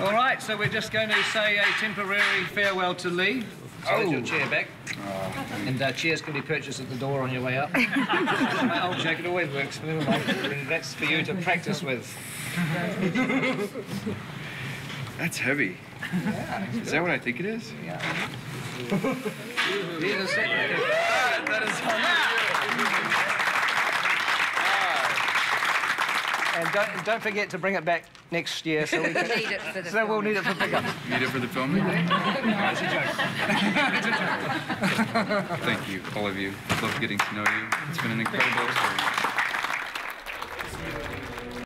All right, so we're just going to say a temporary farewell to Lee. Slide your chair back. And uh, chairs can be purchased at the door on your way up. My old jacket always works for me. That's for you to practice with. That's heavy. Yeah, Is that what I think it is? Here's a second. And don't, don't forget to bring it back next year so we can... Need it for the So we'll need it for pickup. Need it for the filming? Thank you, all of you. Love getting to know you. It's been an incredible experience.